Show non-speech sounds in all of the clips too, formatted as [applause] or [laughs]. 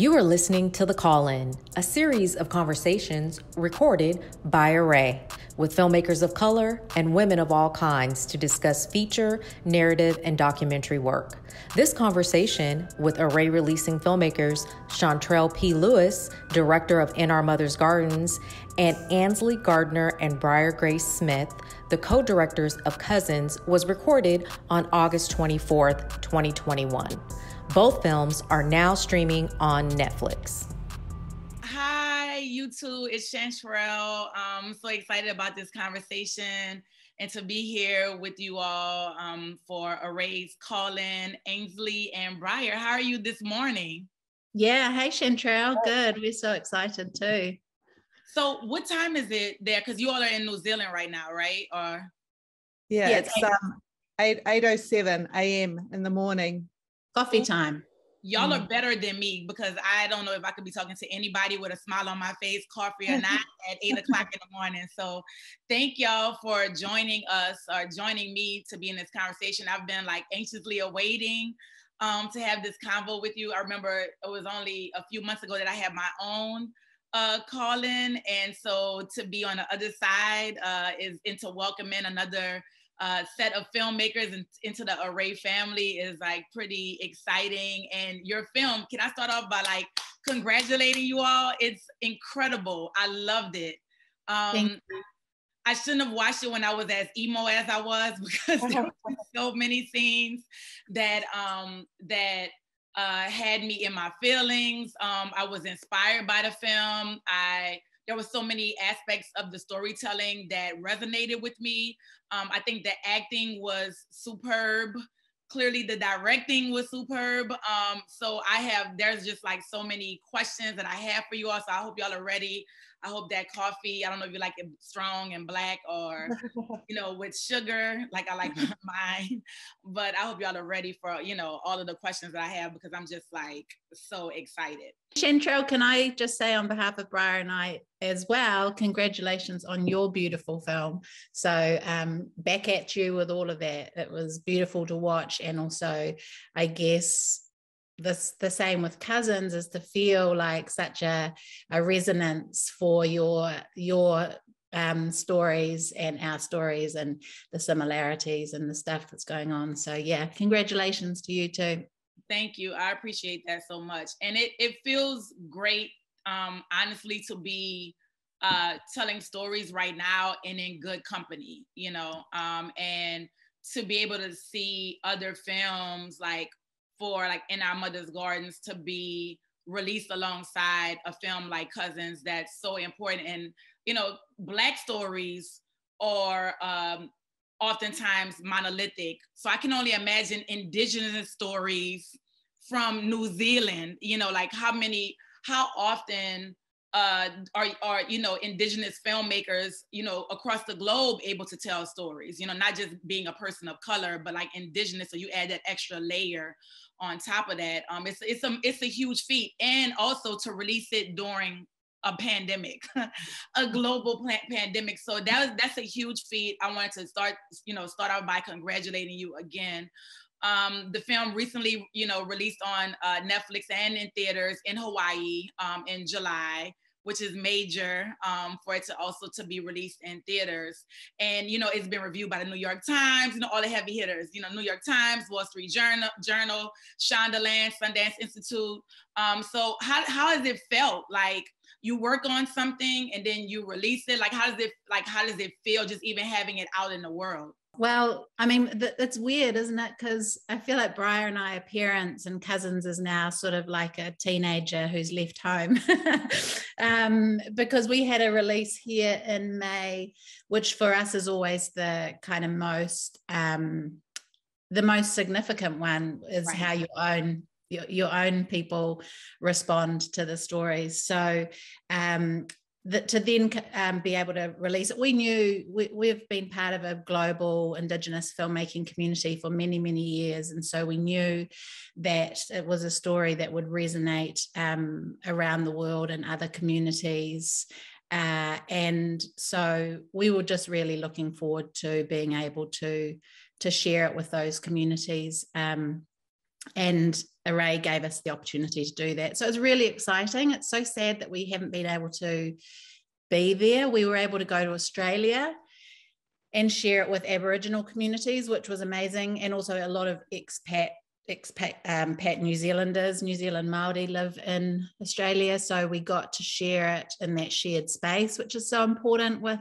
You are listening to The Call In, a series of conversations recorded by Array with filmmakers of color and women of all kinds to discuss feature, narrative, and documentary work. This conversation with Array releasing filmmakers Shantrelle P. Lewis, director of In Our Mother's Gardens, and Ainsley Gardiner and Briar Grace Smith, the co directors of Cousins, was recorded on August 24th, 2021. Both films are now streaming on Netflix. Hi, YouTube. It's Shantrelle. I'm so excited about this conversation and to be here with you all um, for Array's call in, Ainsley and Briar. How are you this morning? Yeah. Hey, Shantrelle. Good. We're so excited too. So, what time is it there? Because you all are in New Zealand right now, right? Or yeah, yeah it's um, 8 807 a.m. in the morning. Coffee time. Y'all mm. are better than me because I don't know if I could be talking to anybody with a smile on my face, coffee or [laughs] not, at eight o'clock in the morning. So, thank y'all for joining us or joining me to be in this conversation. I've been like anxiously awaiting um, to have this convo with you. I remember it was only a few months ago that I had my own uh, call in, and so to be on the other side uh, is and to welcome in another uh, set of filmmakers in, into the Array family is like pretty exciting. And your film, can I start off by like congratulating you all? It's incredible. I loved it. Um, I shouldn't have watched it when I was as emo as I was [laughs] because there were [laughs] so many scenes that um, that uh, had me in my feelings. Um, I was inspired by the film. I there were so many aspects of the storytelling that resonated with me. Um, I think the acting was superb. Clearly, the directing was superb. Um, so I have there's just like so many questions that I have for you all. So I hope y'all are ready. I hope that coffee, I don't know if you like it strong and black or, [laughs] you know, with sugar, like I like [laughs] mine. But I hope y'all are ready for, you know, all of the questions that I have because I'm just like so excited. Shantrelle, can I just say on behalf of Briar and I as well, congratulations on your beautiful film. So um, back at you with all of that. It was beautiful to watch. And also, I guess this the same with cousins is to feel like such a, a resonance for your your um, stories and our stories and the similarities and the stuff that's going on. So yeah, congratulations to you too. Thank you. I appreciate that so much. And it it feels great, um, honestly, to be uh, telling stories right now and in good company, you know, um, and to be able to see other films like for like in our mother's gardens to be released alongside a film like cousins that's so important. And you know black stories are um, oftentimes monolithic. So i can only imagine indigenous stories from new zealand you know like how many how often uh, are, are you know indigenous filmmakers you know across the globe able to tell stories you know not just being a person of color but like indigenous so you add that extra layer on top of that um it's it's a it's a huge feat and also to release it during a pandemic [laughs] a global pandemic so that was that's a huge feat i wanted to start you know start out by congratulating you again um, the film recently, you know, released on uh, Netflix and in theaters in Hawaii um, in July which is major um, for it to also to be released in theaters. And you know, it's been reviewed by the New York Times, you know, all the heavy hitters, you know, New York Times, Wall Street Journal, Journal, Shondaland, Sundance Institute. Um, so how how has it felt like you work on something and then you release it? Like how does it like how does it feel just even having it out in the world? Well, I mean, th- that's weird, isn't it? Because I feel like Briar and I are parents, and Cousins is now sort of like a teenager who's left home. [laughs] um, because we had a release here in May, which for us is always the kind of most um, the most significant one is right. how your own your, your own people respond to the stories. So um, that to then um, be able to release it. We knew we, have been part of a global Indigenous filmmaking community for many, many years. And so we knew that it was a story that would resonate um, around the world and other communities. Uh, and so we were just really looking forward to being able to, to share it with those communities. Um, and Array gave us the opportunity to do that. So it's really exciting. It's so sad that we haven't been able to be there. We were able to go to Australia and share it with Aboriginal communities, which was amazing, and also a lot of expat expat um, Pat New Zealanders, New Zealand Maori live in Australia, so we got to share it in that shared space, which is so important with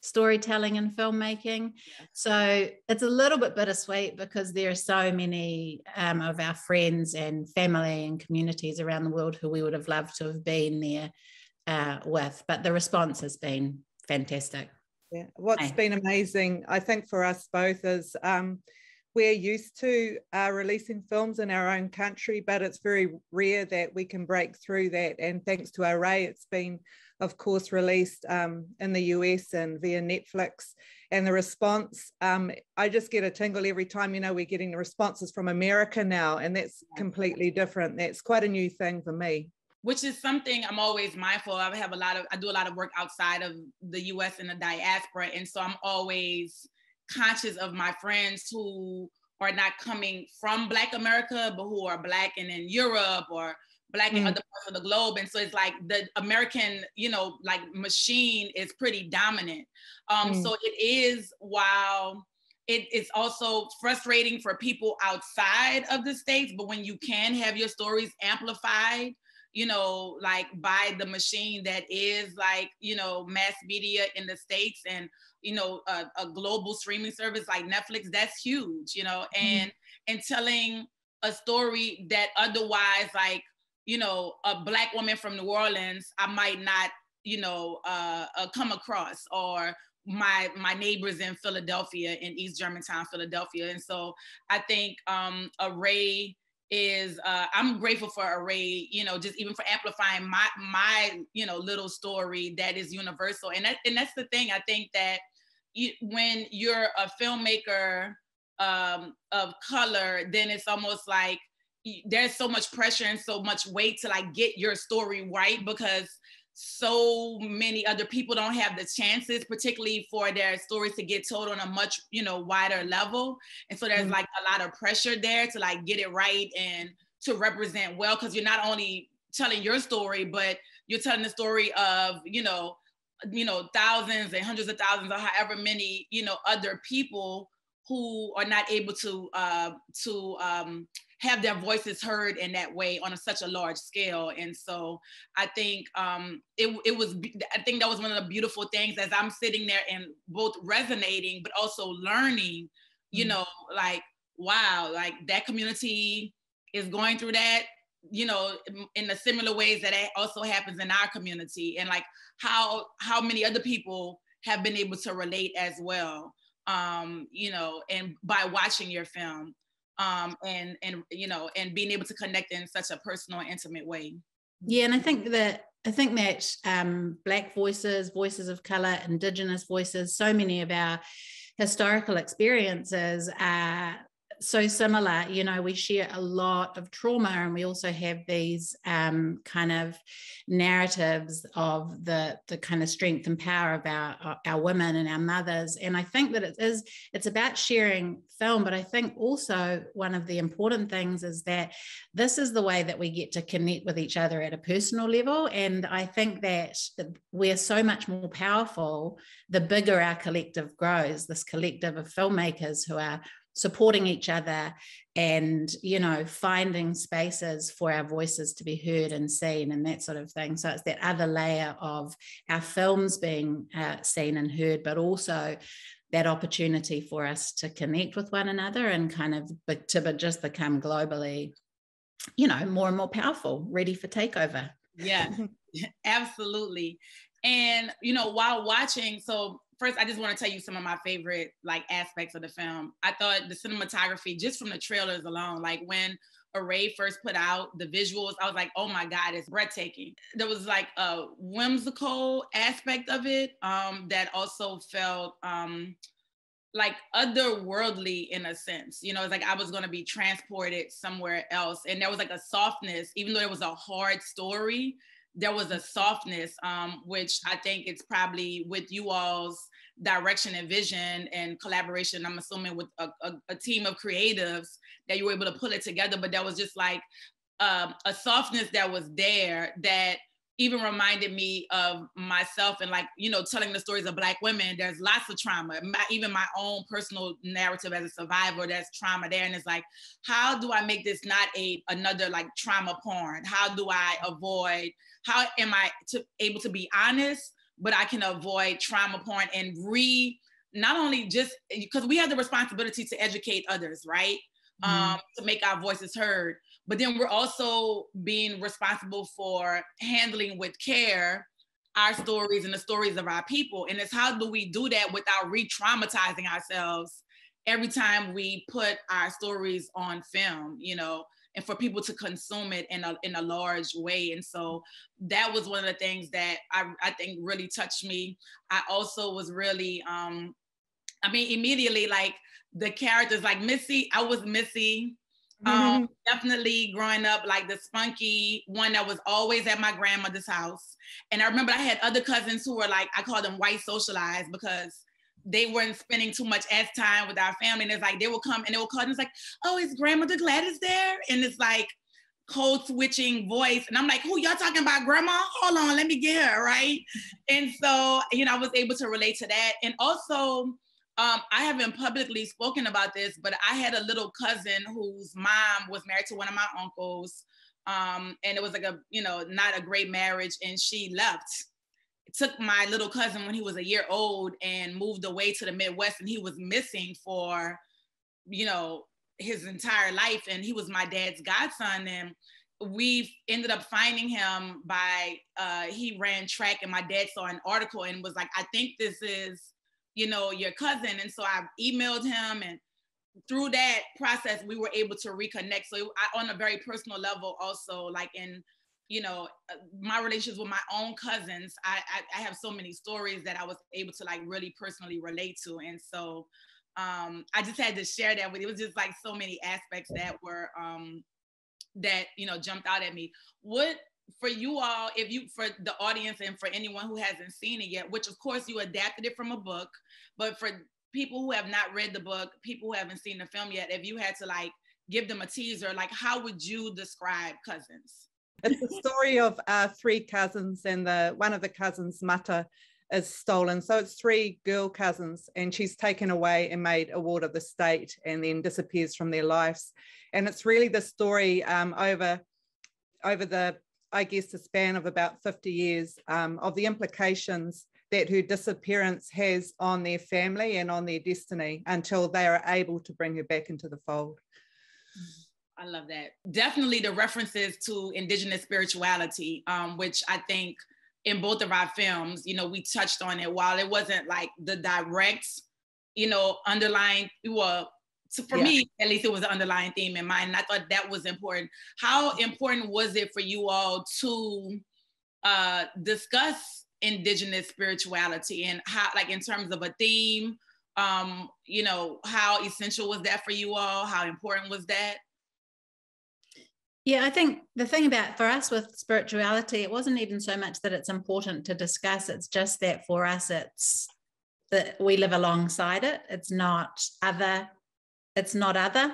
storytelling and filmmaking. Yeah. So it's a little bit bittersweet because there are so many um, of our friends and family and communities around the world who we would have loved to have been there uh, with, but the response has been fantastic. Yeah, what's hey. been amazing, I think, for us both is um, we're used to uh, releasing films in our own country, but it's very rare that we can break through that. And thanks to Array, it's been, of course, released um, in the US and via Netflix. And the response, um, I just get a tingle every time, you know, we're getting the responses from America now, and that's completely different. That's quite a new thing for me which is something I'm always mindful of. I have a lot of, I do a lot of work outside of the US and the diaspora. And so I'm always conscious of my friends who are not coming from Black America, but who are Black and in Europe or Black in mm. other parts of the globe. And so it's like the American, you know, like machine is pretty dominant. Um, mm. So it is, while it is also frustrating for people outside of the States, but when you can have your stories amplified, you know, like by the machine that is like, you know, mass media in the States and, you know, a, a global streaming service like Netflix, that's huge, you know, mm-hmm. and, mm-hmm. and telling a story that otherwise like, you know, a black woman from New Orleans, I might not, you know, uh, uh, come across or my my neighbors in Philadelphia in East Germantown, Philadelphia. And so I think um Array is uh, I'm grateful for Array, you know, just even for amplifying my my you know little story that is universal, and that, and that's the thing. I think that you, when you're a filmmaker um, of color, then it's almost like there's so much pressure and so much weight to like get your story right because so many other people don't have the chances particularly for their stories to get told on a much you know wider level and so there's mm-hmm. like a lot of pressure there to like get it right and to represent well because you're not only telling your story but you're telling the story of you know you know thousands and hundreds of thousands or however many you know other people who are not able to uh to um have their voices heard in that way on a, such a large scale. And so I think um, it, it was, I think that was one of the beautiful things as I'm sitting there and both resonating, but also learning, you mm-hmm. know, like, wow, like that community is going through that you know in the similar ways that it also happens in our community and like how how many other people have been able to relate as well um you know and by watching your film um, and and you know and being able to connect in such a personal intimate way. Yeah and i think that i think that um, black voices voices of color indigenous voices so many of our historical experiences are so similar. You know, we share a lot of trauma, and we also have these um, kind of narratives of the the kind of strength and power of our our women and our mothers. And I think that it is it's about sharing film, but I think also one of the important things is that this is the way that we get to connect with each other at a personal level. And I think that we're so much more powerful the bigger our collective grows. This collective of filmmakers who are supporting each other and you know finding spaces for our voices to be heard and seen and that sort of thing. So it's that other layer of our films being uh, seen and heard but also that opportunity for us to connect with one another and kind of to just become globally you know more and more powerful ready for takeover. Yeah [laughs] absolutely. And you know while watching so first i just want to tell you some of my favorite like aspects of the film. I thought the cinematography just from the trailers alone like when array first put out the visuals i was like oh my god it's breathtaking. There was like a whimsical aspect of it um, that also felt um, like otherworldly in a sense. You know it's like i was going to be transported somewhere else and there was like a softness even though it was a hard story there was a softness, um, which I think it's probably with you all's direction and vision and collaboration. I'm assuming with a, a, a team of creatives that you were able to pull it together. But that was just like um, a softness that was there that even reminded me of myself and like you know telling the stories of black women. There's lots of trauma my, even my own personal narrative as a survivor there's trauma there. And it's like how do i make this not a another like trauma porn? How do i avoid how am i to, able to be honest but i can avoid trauma porn and re not only just because we have the responsibility to educate others right? Mm-hmm. um, to make our voices heard but then we're also being responsible for handling with care our stories and the stories of our people. And it's how do we do that without re traumatizing ourselves every time we put our stories on film, you know? and for people to consume it in a in a large way. And so that was one of the things that I, I think really touched me. I also was really um I mean immediately like the characters like Missy, I was Missy um, mm-hmm. definitely growing up like the spunky one that was always at my grandmother's house. And I remember I had other cousins who were like, I call them white socialized because they weren't spending too much as time with our family. And it's like they would come and they would call and it's like, oh, is grandmother Gladys there? And it's like code switching voice. And I'm like, who y'all talking about grandma? Hold on, let me get her, right? And so, you know, I was able to relate to that. And also um, I haven't publicly spoken about this, but I had a little cousin whose mom was married to one of my uncles. Um, and it was like a, you know, not a great marriage. And she left. took my little cousin when he was a year old and moved away to the Midwest. And he was missing for, you know, his entire life. And he was my dad's godson. And we ended up finding him by, uh, he ran track. And my dad saw an article and was like, I think this is you know, your cousin. And so I emailed him and through that process, we were able to reconnect. So I, on a very personal level, also like in, you know, uh, my relationships with my own cousins, I, I, I have so many stories that I was able to like really personally relate to. And so um, I just had to share that with. It was just like so many aspects that were um, that you know jumped out at me. What for you all, if you for the audience and for anyone who hasn't seen it yet, which of course you adapted it from a book, but for people who have not read the book, people who haven't seen the film yet, if you had to like give them a teaser, like how would you describe Cousins? It's a story of uh, three cousins, and the one of the cousins, Mata, is stolen. So it's three girl cousins, and she's taken away and made a ward of the state, and then disappears from their lives. And it's really the story um, over over the I guess, a span of about 50 years um, of the implications that her disappearance has on their family and on their destiny until they are able to bring her back into the fold. I love that. Definitely the references to Indigenous spirituality, um, which I think in both of our films, you know, we touched on it. While it wasn't like the direct, you know, underlying, well, so for yeah. me, at least it was an underlying theme in mind. And I thought that was important. How important was it for you all to uh, discuss indigenous spirituality and how, like, in terms of a theme? Um, you know, how essential was that for you all? How important was that? Yeah, I think the thing about for us with spirituality, it wasn't even so much that it's important to discuss, it's just that for us, it's that we live alongside it. It's not other it's not other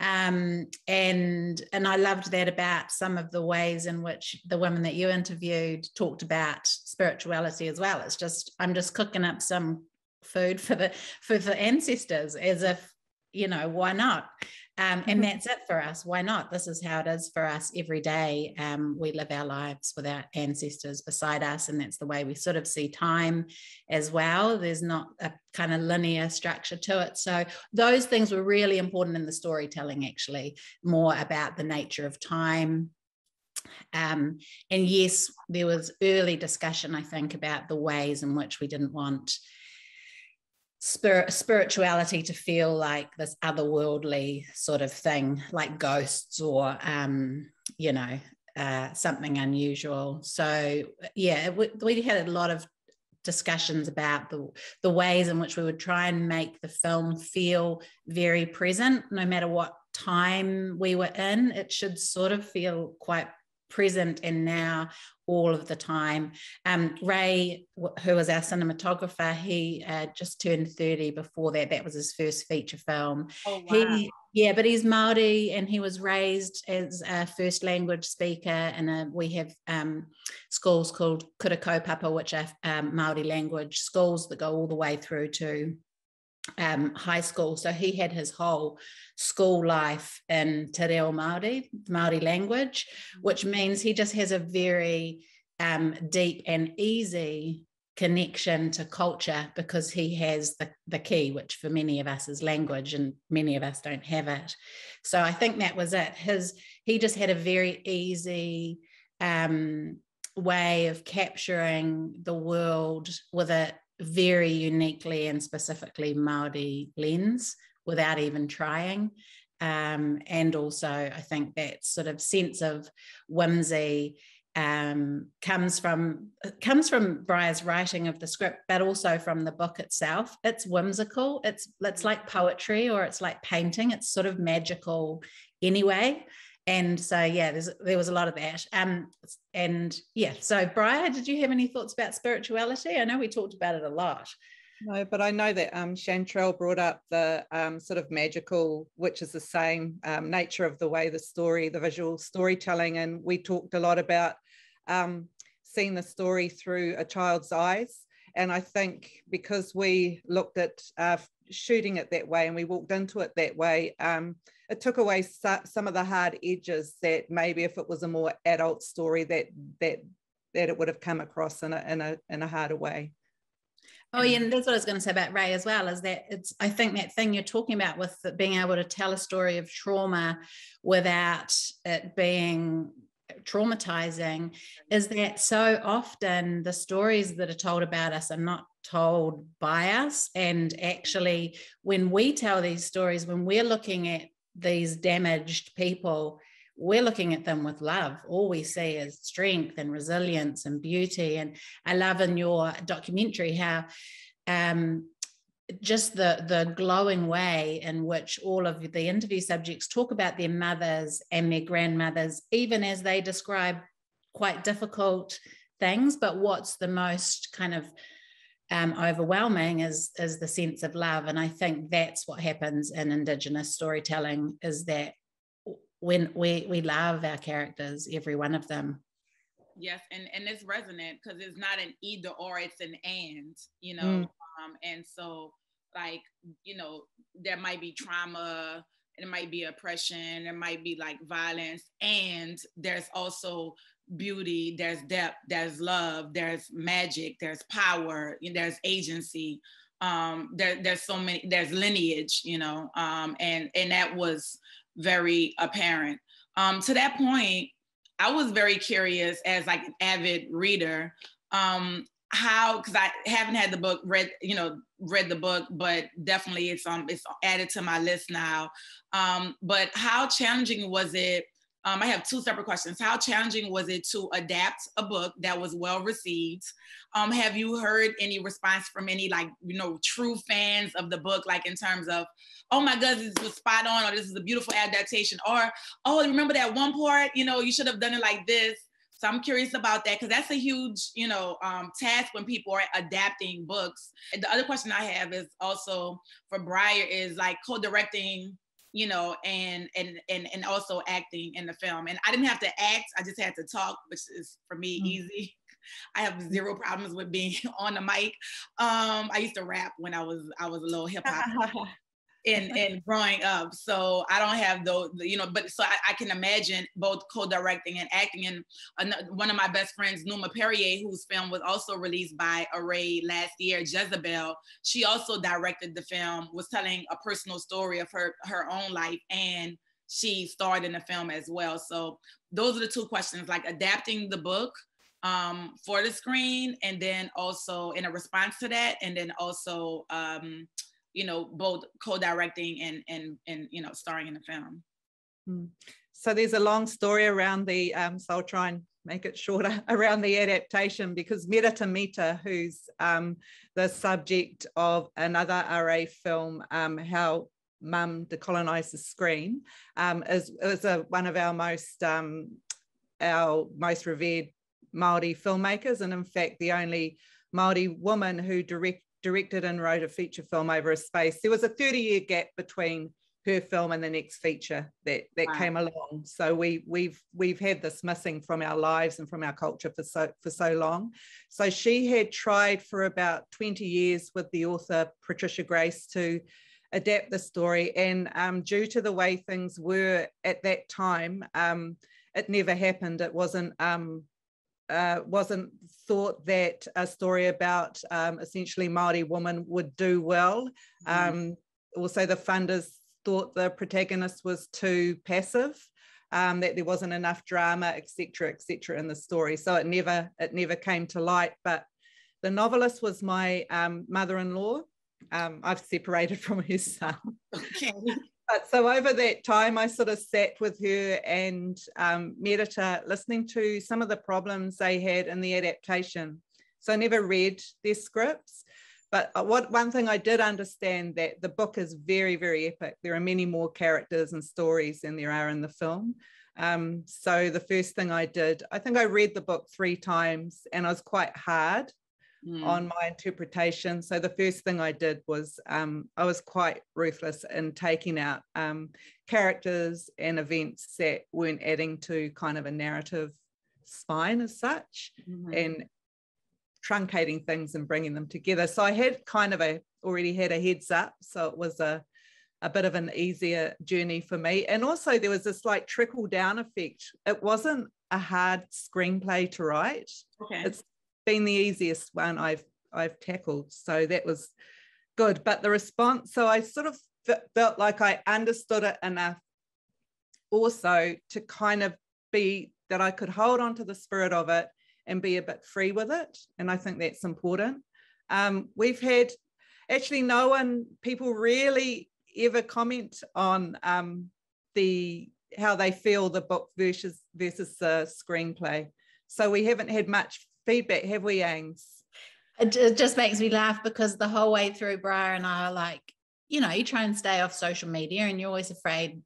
um, and and I loved that about some of the ways in which the women that you interviewed talked about spirituality as well. It's just I'm just cooking up some food for the for the ancestors as if you know why not um, and mm-hmm. that's it for us. Why not? This is how it is for us every day. Um, we live our lives with our ancestors beside us, and that's the way we sort of see time as well. There's not a kind of linear structure to it. So, those things were really important in the storytelling, actually, more about the nature of time. Um, and yes, there was early discussion, I think, about the ways in which we didn't want spirit spirituality to feel like this otherworldly sort of thing like ghosts or um you know uh, something unusual. So yeah we, we had a lot of discussions about the, the ways in which we would try and make the film feel very present. No matter what time we were in it should sort of feel quite present and now all of the time. Um, Ray, who was our cinematographer, he uh, just turned 30 before that. That was his first feature film. Oh, wow. He, yeah, but he's Maori and he was raised as a first language speaker. And we have um, schools called Kura Kaupapa, which are um, Maori language schools that go all the way through to um, high school. So he had his whole school life in Te Reo Māori, Māori language, which means he just has a very um, deep and easy connection to culture because he has the, the key, which for many of us is language and many of us don't have it. So I think that was it. His he just had a very easy um, way of capturing the world with a very uniquely and specifically Maori lens without even trying. Um, and also, I think that sort of sense of whimsy um, comes from comes from Briar's writing of the script, but also from the book itself. It's whimsical. It's it's like poetry or it's like painting. It's sort of magical anyway and so yeah there was a lot of that. Um and yeah so briar did you have any thoughts about spirituality? I know we talked about it a lot. No but i know that um Shantrelle brought up the um, sort of magical which is the same um, nature of the way the story the visual storytelling. And we talked a lot about um, seeing the story through a child's eyes. And i think because we looked at uh, shooting it that way and we walked into it that way um, it took away some of the hard edges that maybe if it was a more adult story that that that it would have come across in a in a in a harder way. Oh, yeah, and that's what I was going to say about Ray as well. Is that it's I think that thing you're talking about with being able to tell a story of trauma without it being traumatizing is that so often the stories that are told about us are not told by us and actually when we tell these stories when we're looking at these damaged people, we're looking at them with love. All we see is strength and resilience and beauty. And I love in your documentary how um, just the the glowing way in which all of the interview subjects talk about their mothers and their grandmothers, even as they describe quite difficult things. But what's the most kind of um, overwhelming is is the sense of love and i think that's what happens in indigenous storytelling is that when we we love our characters every one of them yes and and it's resonant because it's not an either or it's an and you know mm. um and so like you know there might be trauma it might be oppression it might be like violence and there's also beauty, there's depth, there's love, there's magic, there's power, there's agency. Um, there, there's so many, there's lineage, you know, um, and and that was very apparent. Um, to that point, I was very curious as like an avid reader, um, how because I haven't had the book read, you know, read the book, but definitely it's um it's added to my list now. Um, but how challenging was it? Um, I have two separate questions. How challenging was it to adapt a book that was well received? Um, have you heard any response from any like you know true fans of the book, like in terms of, oh my God, this was spot on, or this is a beautiful adaptation, or oh, remember that one part? You know, you should have done it like this. So I'm curious about that because that's a huge, you know, um, task when people are adapting books. And the other question I have is also for Briar is like co-directing you know, and and and and also acting in the film. And I didn't have to act; I just had to talk, which is for me mm-hmm. easy. [laughs] I have zero problems with being [laughs] on the mic. Um, I used to rap when I was I was a little hip hop [laughs] and [laughs] in growing up. So I don't have those, you know, but so I, I can imagine both co-directing and acting. And one of my best friends, Numa Perrier, whose film was also released by Array last year, Jezebel, she also directed the film, was telling a personal story of her her own life and she starred in the film as well. So those are the two questions, like adapting the book um, for the screen, and then also in a response to that, and then also um, you know, both co-directing and and and you know, starring in the film. Hmm. So there's a long story around the. Um, so I'll try and make it shorter [laughs] around the adaptation because Merata Mita, who's um, the subject of another Array film, um, how Mum decolonized the screen, um, is, is a, one of our most um, our most revered Maori filmmakers, and in fact, the only Maori woman who direct, directed and wrote a feature film over a space. There was a 30 year gap between her film and the next feature that that wow. came along. So we we've we've had this missing from our lives and from our culture for so for so long. So she had tried for about 20 years with the author Patricia Grace to adapt the story, and um, due to the way things were at that time, um, it never happened. It wasn't. Um, uh, wasn't thought that a story about um, essentially Maori woman would do well. Mm. also, the funders thought the protagonist was too passive, um, that there wasn't enough drama, etc., etc., in the story. So it never it never came to light. But the novelist was my um, mother-in-law. Um, I've separated [laughs] from her son. Okay. But so over that time, I sort of sat with her and um, Merata, listening to some of the problems they had in the adaptation. So I never read their scripts, but uh, what one thing I did understand that the book is very, very epic. There are many more characters and stories than there are in the film. Um, so the first thing I did, I think I read the book three times and I was quite hard mm. on my interpretation. So the first thing I did was um, I was quite ruthless in taking out um, characters and events that weren't adding to kind of a narrative spine as such mm-hmm. and truncating things and bringing them together. So I had kind of a already had a heads up. So it was a, a bit of an easier journey for me. And also there was this like trickle down effect. It wasn't a hard screenplay to write. Okay. It's been the easiest one I've I've tackled. So that was good. But the response, so I sort of felt like I understood it enough also to kind of be that I could hold on to the spirit of it and be a bit free with it. And I think that's important. Um, we've had actually no one, people really ever comment on um, the how they feel the book versus versus the screenplay. So we haven't had much feedback, have we, Angs? It just makes me laugh because the whole way through, Briar and I are like, you know, you try and stay off social media and you're always afraid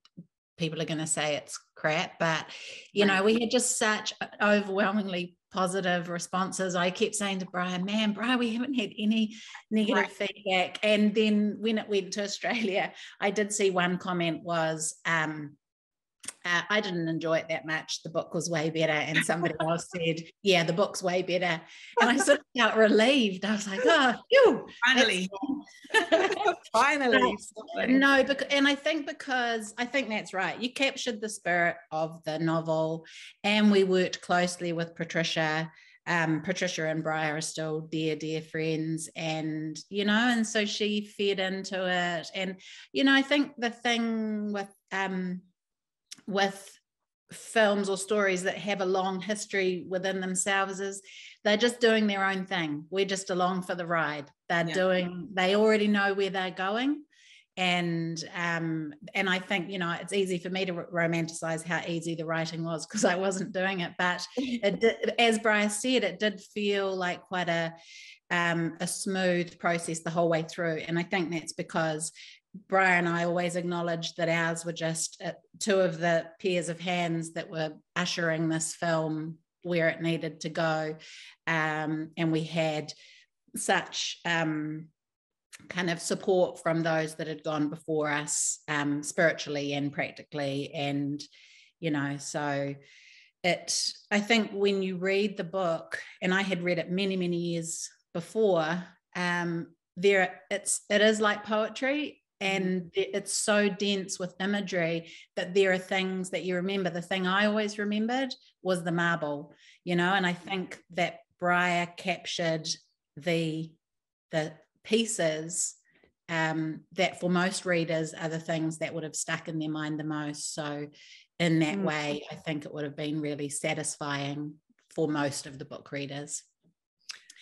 people are going to say it's crap. But, you know, we had just such overwhelmingly positive responses. I kept saying to Briar, man, Briar, we haven't had any negative right. feedback. And then when it went to Australia, I did see one comment was, um, uh, I didn't enjoy it that much. The book was way better. And somebody [laughs] else said, Yeah, the book's way better. And I sort of felt relieved. I was like, Oh, phew, finally. [laughs] [laughs] finally. no, because, and I think because I think that's right. You captured the spirit of the novel, and we worked closely with Patricia. Um, Patricia and Briar are still dear, dear friends, and you know, and so she fed into it. And you know, I think the thing with um, with films or stories that have a long history within themselves is they're just doing their own thing. We're just along for the ride. They're yeah. doing, they already know where they're going. And um, and I think you know it's easy for me to romanticize how easy the writing was because I wasn't doing it. But [laughs] it did, as Briar said, it did feel like quite a um, a smooth process the whole way through. And I think that's because Briar and I always acknowledged that ours were just uh, two of the pairs of hands that were ushering this film where it needed to go. Um, and we had such um, kind of support from those that had gone before us um, spiritually and practically. And, you know, so it, I think when you read the book, and I had read it many, many years before, um, there it's it is like poetry. And it's so dense with imagery that there are things that you remember. The thing i always remembered was the marble you know and i think that briar captured the the pieces um, that for most readers are the things that would have stuck in their mind the most. So in that mm. way i think it would have been really satisfying for most of the book readers.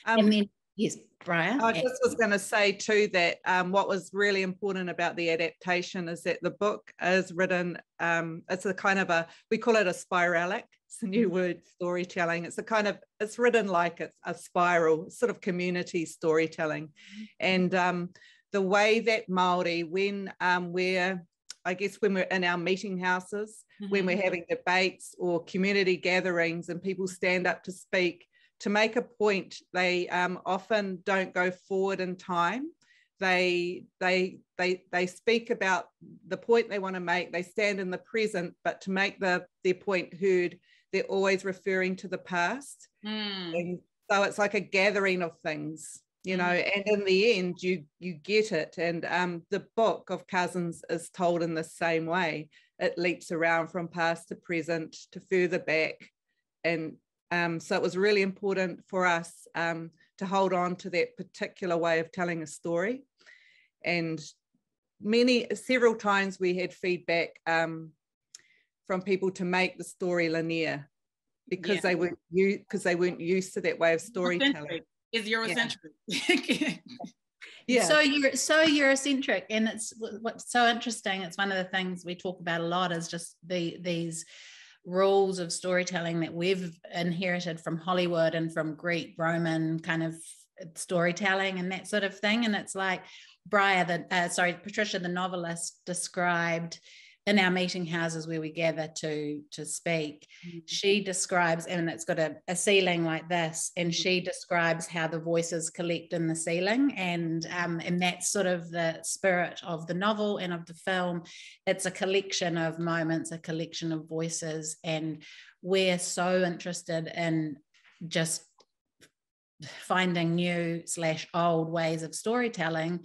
Um, and then Yes, Briar. I just was going to say too that um, what was really important about the adaptation is that the book is written. Um, it's a kind of a we call it a spiralic. It's a new mm-hmm. word, storytelling. It's a kind of it's written like it's a spiral, sort of community storytelling, mm-hmm. and um, the way that Maori when um, we're I guess when we're in our meeting houses, mm-hmm. when we're mm-hmm. having debates or community gatherings and people stand up to speak to make a point, they um, often don't go forward in time. They they they they speak about the point they want to make. They stand in the present, but to make the their point heard, they're always referring to the past. Mm. And so it's like a gathering of things you know mm. and in the end you you get it and um, the book of cousins is told in the same way it leaps around from past to present to further back and um, so it was really important for us um, to hold on to that particular way of telling a story and many several times we had feedback um, from people to make the story linear because yeah. they weren't because they weren't used to that way of storytelling is Eurocentric. Yeah. [laughs] yeah. So you're so Eurocentric, and it's what's so interesting. It's one of the things we talk about a lot is just the these rules of storytelling that we've inherited from Hollywood and from Greek, Roman kind of storytelling and that sort of thing. And it's like Briar, the uh, sorry, Patricia, the novelist, described in our meeting houses where we gather to to speak mm-hmm. she describes and it's got a, a, ceiling like this and she mm-hmm. describes how the voices collect in the ceiling and um, and that's sort of the spirit of the novel and of the film it's a collection of moments a collection of voices and we're so interested in just finding new slash old ways of storytelling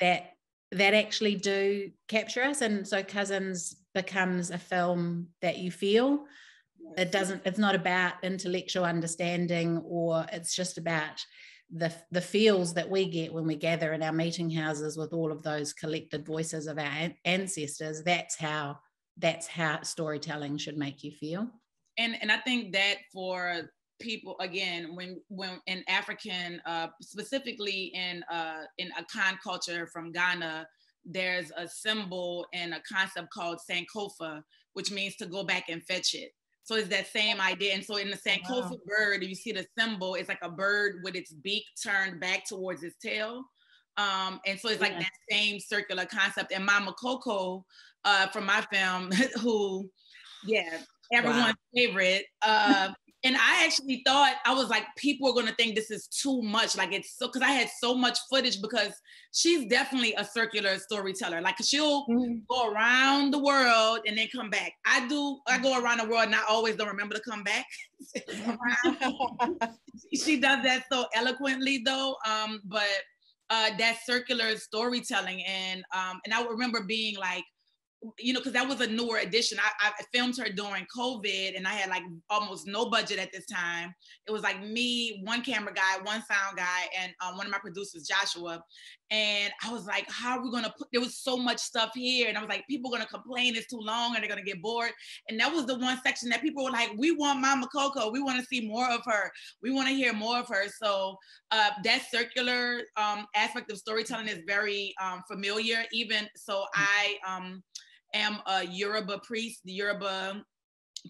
that that actually do capture us. And so Cousins becomes a film that you feel. It doesn't, it's not about intellectual understanding or it's just about the the feels that we get when we gather in our meeting houses with all of those collected voices of our ancestors that's how that's how storytelling should make you feel and and i think that for people again when when in African uh, specifically in uh, in Akan culture from Ghana there's a symbol and a concept called Sankofa which means to go back and fetch it so it's that same idea and so in the Sankofa wow. bird you see the symbol it's like a bird with its beak turned back towards its tail um, and so it's like yeah. that same circular concept and Mama Coco uh, from my film [laughs] who yeah everyone's wow. favorite uh, and I actually thought I was like, people are gonna think this is too much. Like it's so because I had so much footage because she's definitely a circular storyteller. Like she'll mm-hmm. go around the world and then come back. I do. I go around the world and I always don't remember to come back. [laughs] [laughs] she does that so eloquently though. Um, but uh, that circular storytelling and um, and I remember being like you know, because that was a newer edition. I, I, filmed her during COVID and I had like almost no budget at this time. It was like me, one camera guy, one sound guy, and um, one of my producers, Joshua. And I was like, how are we gonna put, there was so much stuff here. And I was like, people are gonna complain it's too long and they're gonna get bored. And that was the one section that people were like, we want Mama Coco. We wanna see more of her. We wanna hear more of her. So uh, that circular um, aspect of storytelling is very um, familiar. Even so I, um, am a Yoruba priest. The Yoruba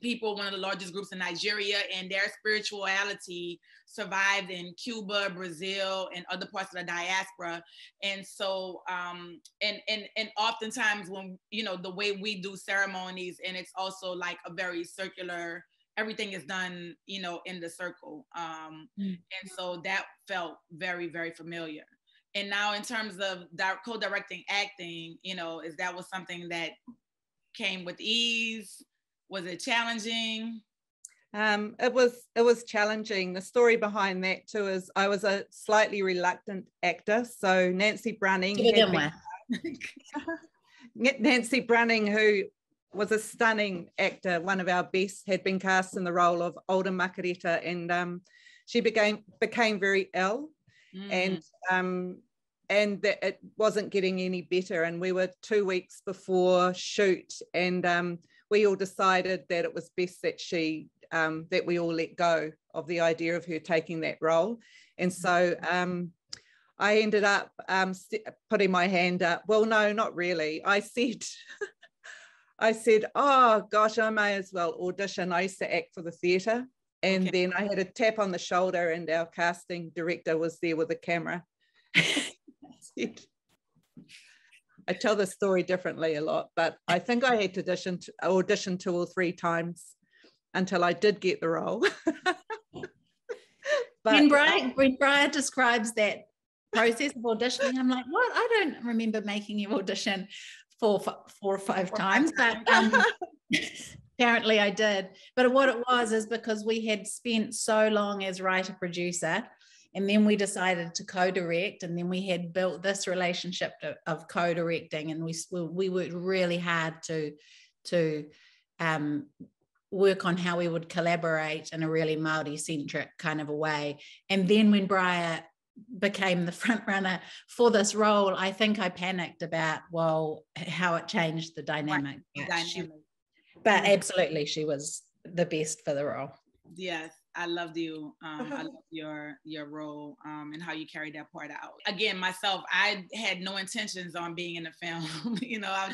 people, one of the largest groups in Nigeria, and their spirituality survived in Cuba, Brazil, and other parts of the diaspora. And so, um, and and and oftentimes when you know the way we do ceremonies, and it's also like a very circular. Everything is done, you know, in the circle, um, mm. and so that felt very, very familiar and now in terms of co-directing acting you know is that was something that came with ease? Was it challenging? Um, it was it was challenging. The story behind that too is I was a slightly reluctant actor. So Nancy Brunning, been, [laughs] Nancy Brunning, who was a stunning actor, one of our best, had been cast in the role of Older Makareta, and um, she became became very ill, mm. and um, and that it wasn't getting any better. And we were two weeks before shoot, and um, we all decided that it was best that she um, that we all let go of the idea of her taking that role. And so um, I ended up um, putting my hand up. Well, no, not really. I said. [laughs] I said, "Oh gosh, I may as well audition." I used to act for the theatre, and okay. then I had a tap on the shoulder, and our casting director was there with a camera. [laughs] I tell the story differently a lot, but I think I had to audition, audition two or three times until I did get the role. [laughs] but, when Briar when Briar describes that process of auditioning, I'm like, what? I don't remember making you audition four, four or five times, but um, [laughs] apparently I did. But what it was is because we had spent so long as writer producer and then we decided to co-direct and then we had built this relationship of co-directing and we we worked really hard to to um, work on how we would collaborate in a really Maori centric kind of a way and then when Briar became the [laughs] front runner for this role I think I panicked about well how it changed the dynamic, right. but, She, but absolutely she was the best for the role yes I loved you. Um, I [laughs] loved your your role um, and how you carried that part out. Again, myself, I had no intentions on being in the film. [laughs] you know, I,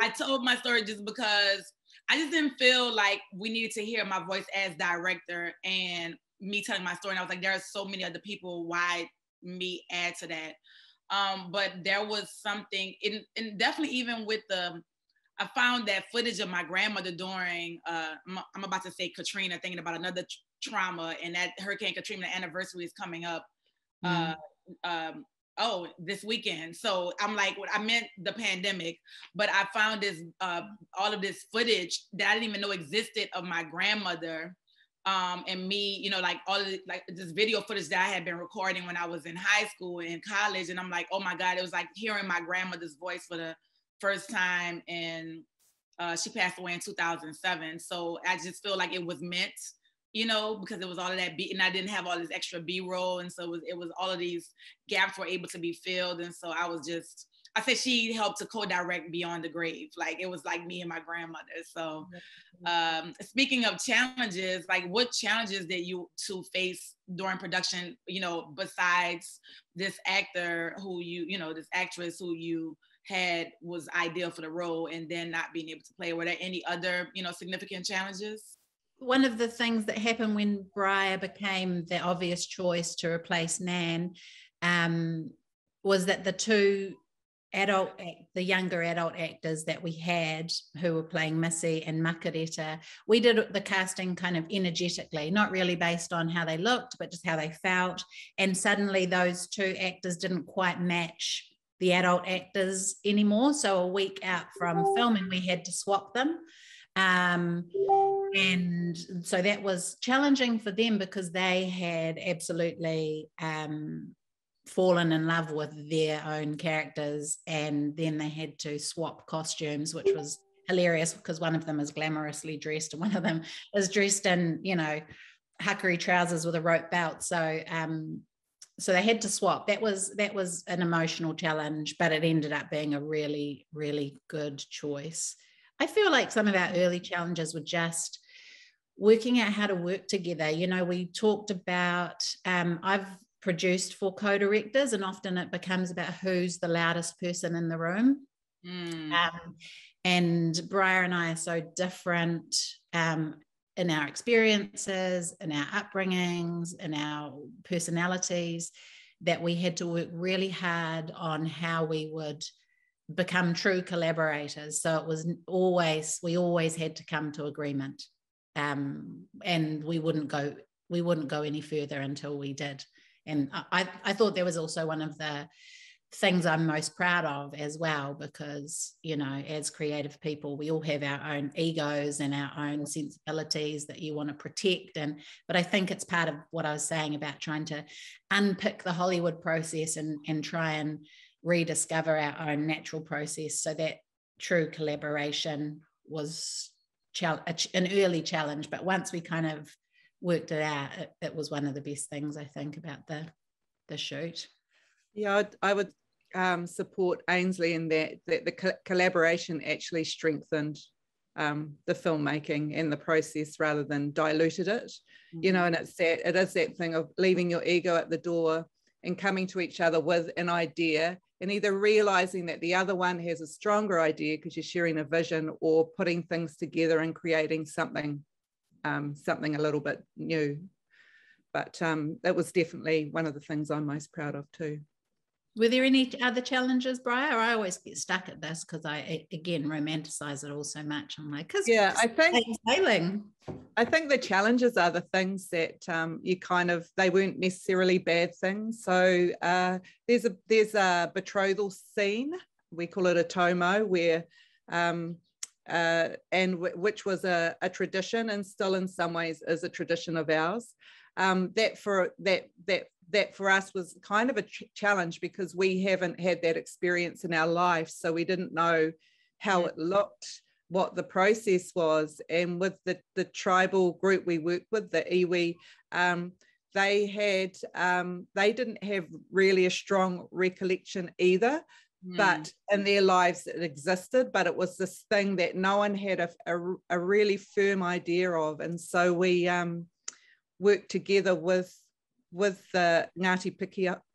I told my story just because I just didn't feel like we needed to hear my voice as director and me telling my story. And I was like, there are so many other people. Why me add to that? Um, but there was something, in, and definitely even with the I found that footage of my grandmother during, uh, I'm about to say Katrina, thinking about another trauma and that Hurricane Katrina anniversary is coming up. Mm-hmm. Uh, um, oh, this weekend. So I'm like, what I meant the pandemic, but I found this, uh, all of this footage that I didn't even know existed of my grandmother um, and me, you know, like all of the, like this video footage that I had been recording when I was in high school and college. And I'm like, oh my God, it was like hearing my grandmother's voice for the first time. And uh, she passed away in 2007. So I just feel like it was meant you know, because it was all of that beat and I didn't have all this extra B-roll. And so it was, it was all of these gaps were able to be filled. And so I was just, I said she helped to co-direct Beyond the Grave. Like it was like me and my grandmother. So um, speaking of challenges, like what challenges did you to face during production, you know, besides this actor who you, you know, this actress who you had was ideal for the role and then not being able to play? Were there any other, you know, significant challenges? one of the things that happened when Briar became the obvious choice to replace Nan um, was that the two adult, the younger adult actors that we had who were playing Missy and Makareta, we did the casting kind of energetically, not really based on how they looked, but just how they felt. And suddenly those two actors didn't quite match the adult actors anymore. So a week out from filming, we had to swap them. Um, and so that was challenging for them because they had absolutely um, fallen in love with their own characters and then they had to swap costumes which was hilarious because one of them is glamorously dressed and one of them is dressed in you know huckery trousers with a rope belt so um so they had to swap that was that was an emotional challenge but it ended up being a really really good choice I feel like some of our early challenges were just working out how to work together. You know, we talked about, um, I've produced for co directors, and often it becomes about who's the loudest person in the room. Mm. Um, and Briar and I are so different um, in our experiences, in our upbringings, in our personalities, that we had to work really hard on how we would become true collaborators. So it was always, we always had to come to agreement. Um, and we wouldn't go, we wouldn't go any further until we did. And I, I thought there was also one of the things I'm most proud of as well, because, you know, as creative people, we all have our own egos and our own sensibilities that you want to protect. And, but I think it's part of what I was saying about trying to unpick the Hollywood process and, and try and rediscover our own natural process. So that true collaboration was an early challenge but once we kind of worked it out it, it was one of the best things i think about the the shoot. Yeah I would um, support Ainsley in that that the co- collaboration actually strengthened um, the filmmaking and the process rather than diluted it. Mm-hmm. You know, mm-hmm. and it's that it is that thing of leaving your ego at the door and coming to each other with an idea and either realizing that the other one has a stronger idea because you're sharing a vision or putting things together and creating something um, something a little bit new but um, that was definitely one of the things i'm most proud of too Were there any other challenges, Briar? I always get stuck at this because I again romanticize it all so much. I'm like, because yeah, I think sailing. I think the challenges are the things that um, you kind of they weren't necessarily bad things. So uh, there's a there's a betrothal scene. We call it a tomo, where um, uh, and w- which was a, a, tradition and still in some ways is a tradition of ours. Um, that for that that that for us was kind of a ch- challenge because we haven't had that experience in our life, so we didn't know how it looked, what the process was, and with the the tribal group we worked with, the iwi. Um, they had um, they didn't have really a strong recollection either but hmm. in their lives it existed but it was this thing that no one had a, a, a really firm idea of and so we um, worked together with with the Ngāti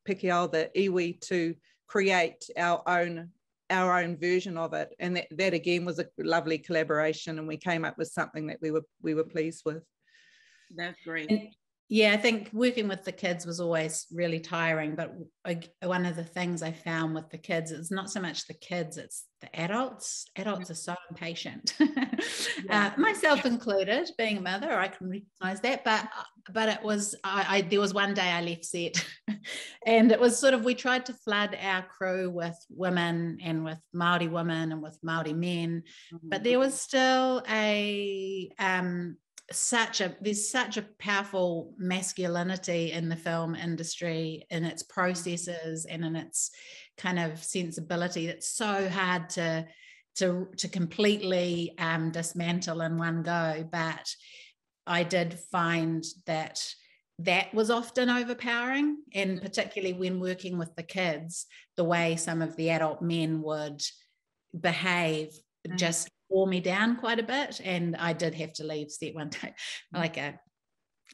Pikiao, the iwi, to create our own our own version of it. And that, that again was a lovely collaboration and we came up with something that we were we were pleased with. That's great. And yeah, I think working with the kids was always really tiring. But one of the things I found with the kids is not so much the kids, it's the adults. Adults are so impatient, [laughs] yeah. uh, myself included. Being a mother, I can recognize that. But but it was I, I there was one day I left set, [laughs] and it was sort of we tried to flood our crew with women and with Maori women and with Maori men, mm-hmm. but there was still a um, such a there's such a powerful masculinity in the film industry in its processes and in its kind of sensibility. That's so hard to to to completely um, dismantle in one go but i did find that that was often overpowering and particularly when working with the kids the way some of the adult men would behave mm. just wore me down quite a bit. And I did have to leave set one day, [laughs] like a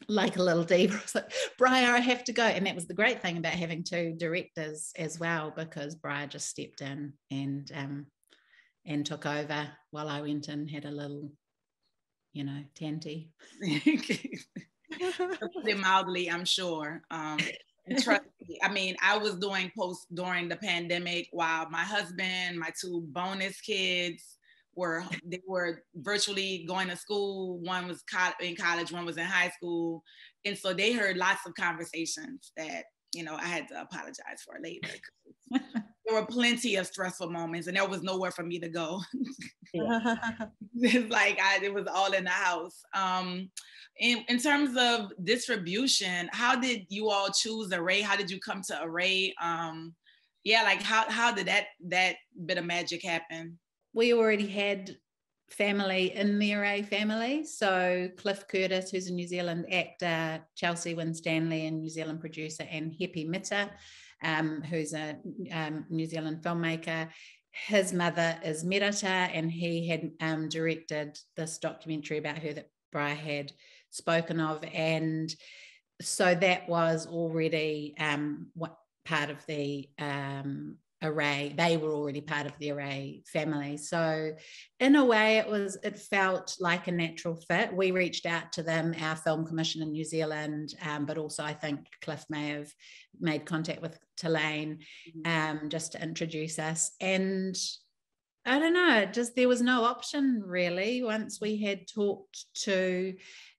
like a little diva. [laughs] I was like, Briar, I have to go. And that was the great thing about having two directors as well, because Briar just stepped in and um and took over while I went and had a little, you know, tanty. mildly, I'm sure. Um trust me. I mean, I was doing posts during the pandemic while my husband, my two bonus kids, were they were virtually going to school. One was in college, one was in high school, and so they heard lots of conversations that you know I had to apologize for later. [laughs] there were plenty of stressful moments, and there was nowhere for me to go. [laughs] it's like I, it was all in the house. Um, in, in terms of distribution, how did you all choose Array? How did you come to Array? Um, yeah, like how how did that that bit of magic happen? We already had family in the Array family. So Cliff Curtis, who's a New Zealand actor, Chelsea Winstanley, a New Zealand producer, and Hepi Mita, um, who's a um, New Zealand filmmaker. His mother is Merata, and he had um, directed this documentary about her that Briar had spoken of. And so that was already um, what part of the um, array. They were already part of the array family. So in a way it was it felt like a natural fit. We reached out to them our film commission in new zealand um, but also i think cliff may have made contact with Tilane mm-hmm. um, just to introduce us. And i don't know just there was no option really once we had talked to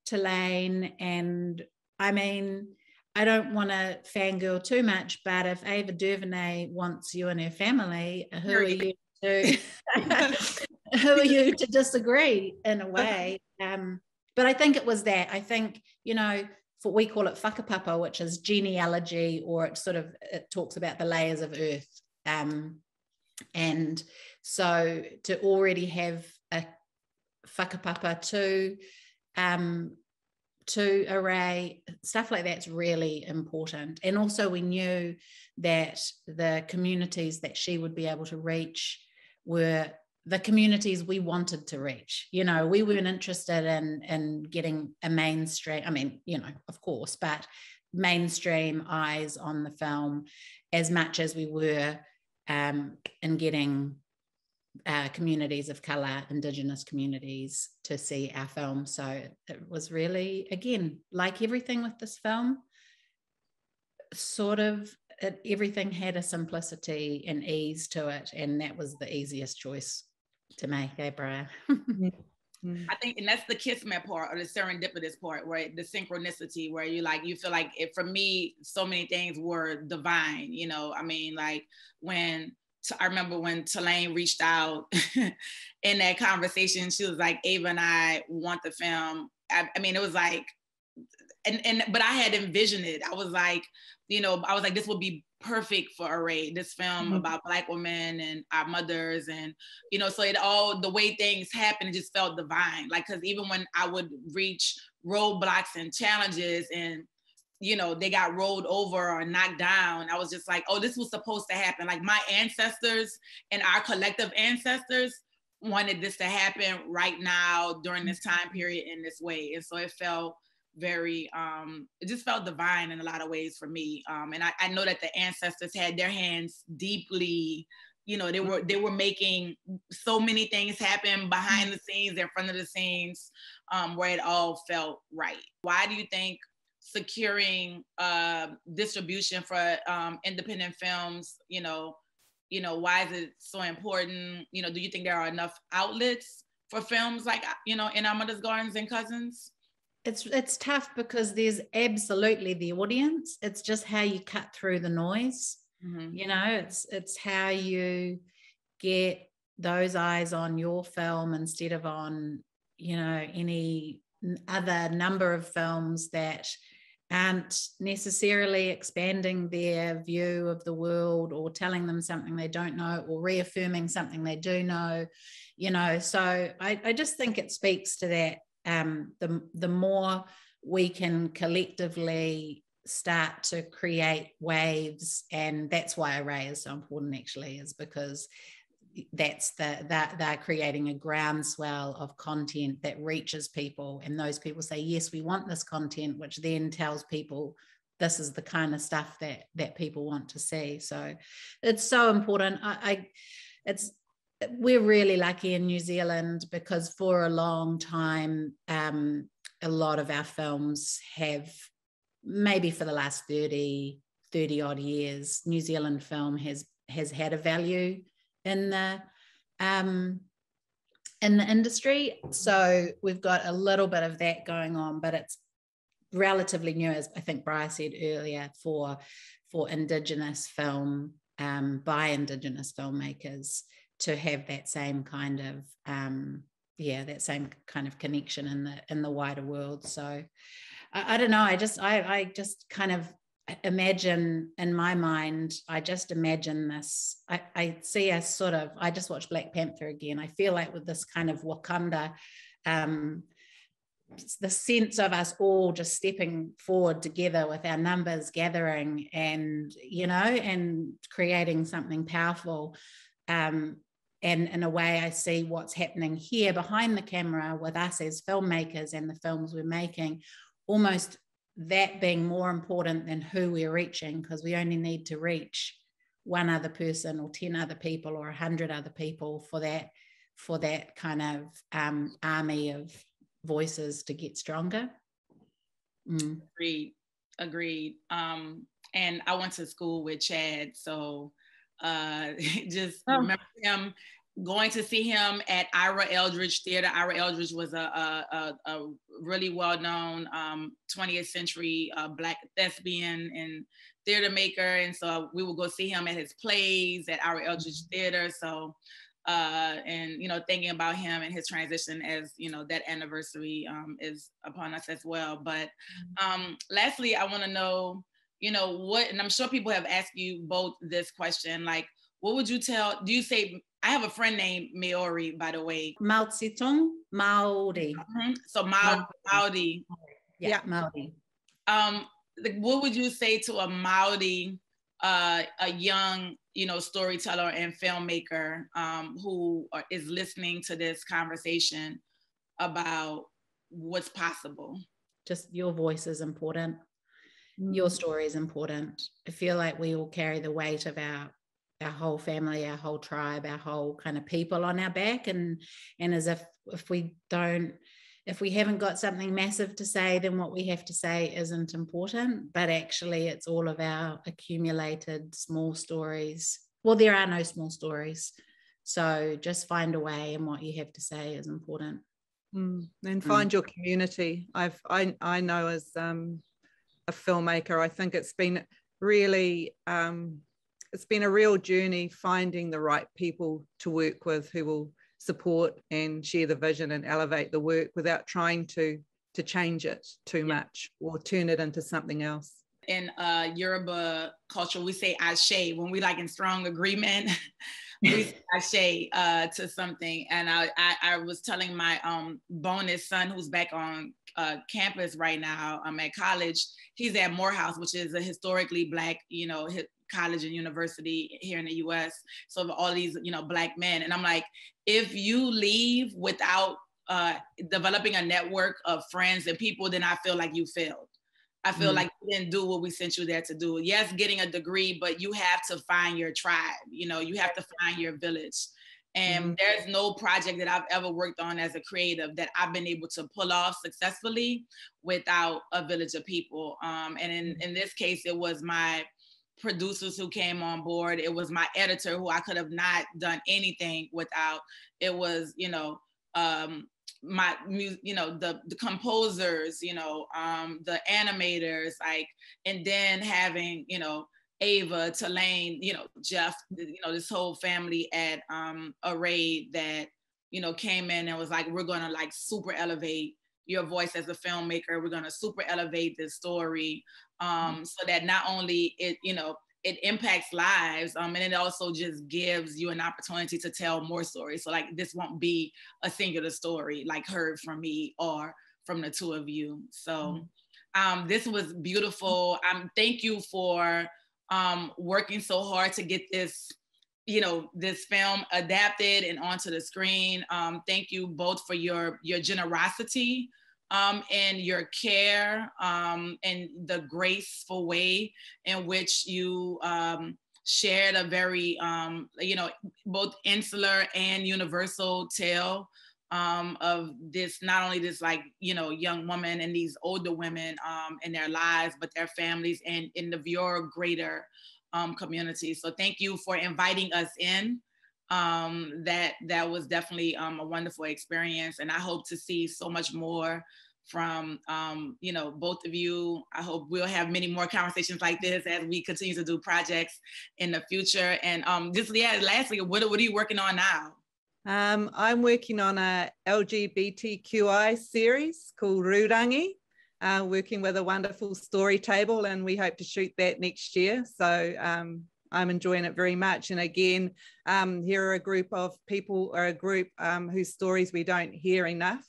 Tilane. And i mean I don't want to fangirl too much, but if Ava DuVernay wants you and her family, who are you to [laughs] [laughs] who are you to disagree in a way? Um, but I think it was that. I think, you know, for we call it whakapapa, which is genealogy, or it sort of it talks about the layers of earth. Um, and so to already have a whakapapa to um, to array stuff like that's really important. And also we knew that the communities that she would be able to reach were the communities we wanted to reach. You know we weren't interested in in getting a mainstream i mean you know of course but mainstream eyes on the film as much as we were um, in getting uh, communities of color, Indigenous communities, to see our film. So it was really, again, like everything with this film, sort of it, everything had a simplicity and ease to it, and that was the easiest choice to make, eh, Briar? [laughs] Mm. I think, and that's the kismet part or the serendipitous part, where the synchronicity, where you like, you feel like it, for me, so many things were divine, you know, I mean, like when, I remember when Tilane reached out [laughs] in that conversation, she was like, Ava and I want the film. I, I mean, it was like, and, and, but I had envisioned it. I was like, you know, I was like, this would be perfect for Array, this film mm-hmm. about Black women and our mothers. And, you know, so it all, the way things happened, it just felt divine. Like, cause even when I would reach roadblocks and challenges and, you know, they got rolled over or knocked down, I was just like, oh, this was supposed to happen. Like my ancestors and our collective ancestors wanted this to happen right now during this time period in this way. And so it felt, very um it just felt divine in a lot of ways for me um and I, I know that the ancestors had their hands deeply you know they were they were making so many things happen behind the scenes in front of the scenes um where it all felt right why do you think securing uh distribution for um independent films you know you know why is it so important? You know do you think there are enough outlets for films like you know in our mother's gardens and cousins? It's it's tough because there's absolutely the audience. It's just how you cut through the noise. Mm-hmm. you know it's it's how you get those eyes on your film instead of on you know any other number of films that aren't necessarily expanding their view of the world or telling them something they don't know or reaffirming something they do know you know? So i, I just think it speaks to that um, the, the more we can collectively start to create waves and that's why array is so important actually is because that's the that they're creating a groundswell of content that reaches people and those people say yes we want this content which then tells people this is the kind of stuff that that people want to see. So it's so important. I, I it's we're really lucky in New Zealand because for a long time, um, a lot of our films have, maybe for the last 30, 30 odd years, New Zealand film has has had a value in the um, in the industry. So we've got a little bit of that going on, but it's relatively new, as I think Briar said earlier, for for Indigenous film um, by Indigenous filmmakers to have that same kind of um, yeah that same kind of connection in the in the wider world so I, I don't know i just I, I just kind of imagine in my mind i just imagine this. I, I see us sort of i just watched black panther again. I feel like with this kind of wakanda um, the sense of us all just stepping forward together with our numbers gathering and you know and creating something powerful um, and in a way i see what's happening here behind the camera with us as filmmakers and the films we're making almost that being more important than who we're reaching because we only need to reach one other person or 10 other people or 100 other people for that for that kind of um, army of voices to get stronger mm. agreed agreed um, and i went to school with chad so uh, [laughs] just oh. remember him going to see him at Ira Aldridge Theater. Ira Aldridge was a, a, a, a really well-known um, 20th century uh, Black thespian and theater maker. And so we would go see him at his plays at Ira Aldridge mm-hmm. Theater. So, uh, and, you know, thinking about him and his transition as, you know, that anniversary um, is upon us as well. But mm-hmm. um, lastly, I want to know, you know, what, and I'm sure people have asked you both this question, like, what would you tell, do you say I have a friend named Maori, by the way. Mao Zedong, Maori. Mm-hmm. So Mao, Maori. Yeah, yeah, Maori. Um, like, what would you say to a Maori, uh, a young, you know, storyteller and filmmaker um, who are, is listening to this conversation about what's possible? Just your voice is important. Your mm-hmm. story is important. I feel like we all carry the weight of our our whole family, our whole tribe, our whole kind of people on our back. And and as if if we don't if we haven't got something massive to say, then what we have to say isn't important. But actually, it's all of our accumulated small stories. Well, there are no small stories. So just find a way, and what you have to say is important. Mm. And mm. find mm. your community. I've I I know as um, a filmmaker, I think it's been really um, it's been a real journey finding the right people to work with who will support and share the vision and elevate the work without trying to to change it too much or turn it into something else. In uh yoruba culture we say ashe. When we like in strong agreement [laughs] we say [laughs] ashe uh to something. And I, I, I was telling my um bonus son who's back on uh, campus right now i'm at college he's at morehouse which is a historically black you know college and university here in the US. So all these, you know, black men. And I'm like, if you leave without uh, developing a network of friends and people, then I feel like you failed. I feel mm like you didn't do what we sent you there to do. Yes, getting a degree, but you have to find your tribe. You know, you have to find your village. And mm there's no project that I've ever worked on as a creative that I've been able to pull off successfully without a village of people. Um, and in, in this case, it was my producers who came on board. It was my editor who I could have not done anything without. It was, you know, um, my you know the the composers you know um the animators like and then having you know ava Tilane, you know jeff you know this whole family at um array that you know came in and was like we're gonna like super elevate your voice as a filmmaker we're gonna super elevate this story um, so that not only it, you know, it impacts lives um, and it also just gives you an opportunity to tell more stories. So like this won't be a singular story like heard from me or from the two of you. So mm-hmm. um, this was beautiful. Um, thank you for um, working so hard to get this you know this film adapted and onto the screen um, thank you both for your your generosity um, and your care um, and the graceful way in which you um, shared a very, um, you know, both insular and universal tale um, of this, not only this like, you know, young woman and these older women um, in their lives, but their families and in the your greater um, community. So thank you for inviting us in um, that that was definitely um, a wonderful experience, and I hope to see so much more from um, you know both of you. I hope we'll have many more conversations like this as we continue to do projects in the future. And um, just yeah, lastly, what what are you working on now? Um, I'm working on a LGBTQI series called Rurangi, uh, working with a wonderful story table, and we hope to shoot that next year. So um, I'm enjoying it very much. And again, um, here are a group of people or a group um, whose stories we don't hear enough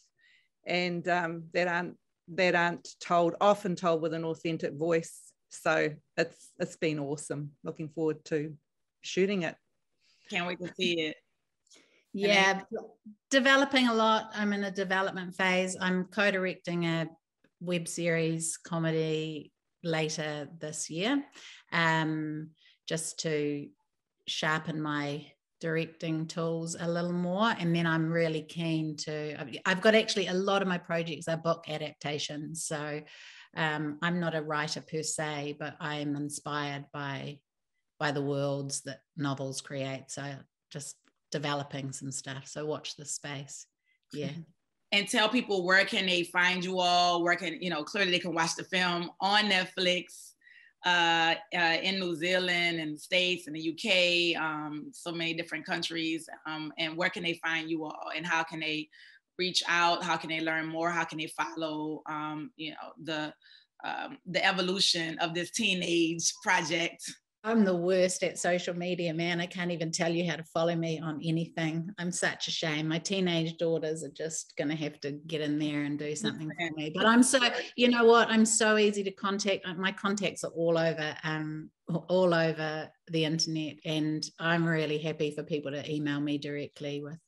and um, that aren't that aren't told often told with an authentic voice. So it's it's been awesome. Looking forward to shooting it. Can't wait to see it. Yeah, developing a lot. I'm in a development phase. I'm co-directing a web series comedy later this year, um, just to sharpen my directing tools a little more. And then i'm really keen to i've got actually a lot of my projects are book adaptations. So um, i'm not a writer per se but i am inspired by by the worlds that novels create. So just developing some stuff. So watch the space. Yeah. And tell people where can they find you all? Where can you know clearly they can watch the film on netflix uh, uh, in New Zealand and the States and the UK, um, so many different countries. Um, and where can they find you all and how can they reach out? How can they learn more? How can they follow, um, you know, the, um, the evolution of this teenage project? I'm the worst at social media, man. I can't even tell you how to follow me on anything. I'm such a shame. My teenage daughters are just going to have to get in there and do something for me. But I'm so, you know what? I'm so easy to contact. My contacts are all over, um, all over the internet, and I'm really happy for people to email me directly with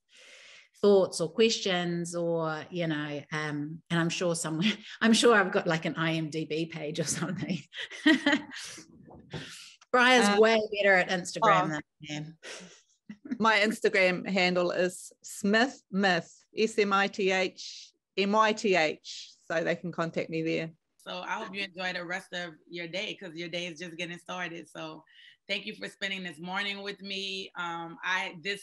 thoughts or questions or you know um, and i'm sure somewhere [laughs] i'm sure i've got like an imdb page or something [laughs] Briar's uh, way better at Instagram oh, than I am. [laughs] my Instagram handle is Smith Myth, S M I T H M-I-T-H, so they can contact me there. So I hope you enjoy the rest of your day because your day is just getting started. So thank you for spending this morning with me. Um, I this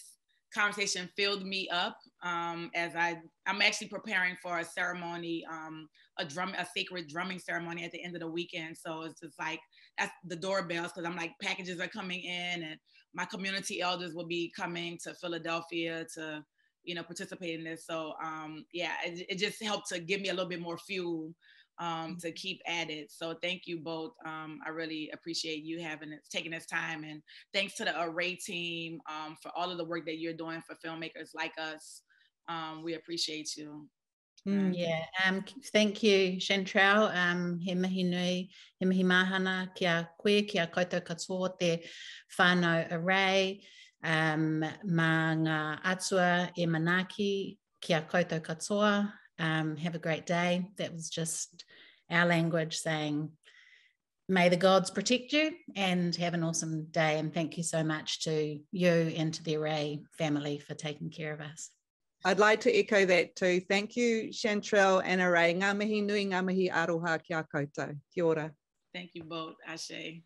conversation filled me up um, as I I'm actually preparing for a ceremony, um, a drum a sacred drumming ceremony at the end of the weekend. So it's just like that's the doorbells because I'm like packages are coming in and my community elders will be coming to Philadelphia to you know participate in this. So um, yeah, it, it just helped to give me a little bit more fuel um, to keep at it. So thank you both. Um, I really appreciate you having it, taking this time, and thanks to the Array team um, for all of the work that you're doing for filmmakers like us. Um, we appreciate you. Mm, yeah, um, thank you, Shantrelle. Um, he mihi nui, he mihi mahana kia koe, kia koutou katoa te whānau array, um, mā ngā atua e manaki, kia koutou katoa, um, have a great day. That was just our language saying, may the gods protect you and have an awesome day. And thank you so much to you and to the Array family for taking care of us. I'd like to echo that too. Thank you, Shantrelle and Array. Ngā mihi nui, ngā mihi aroha ki a koutou. Kia ora. Thank you both, Ashe.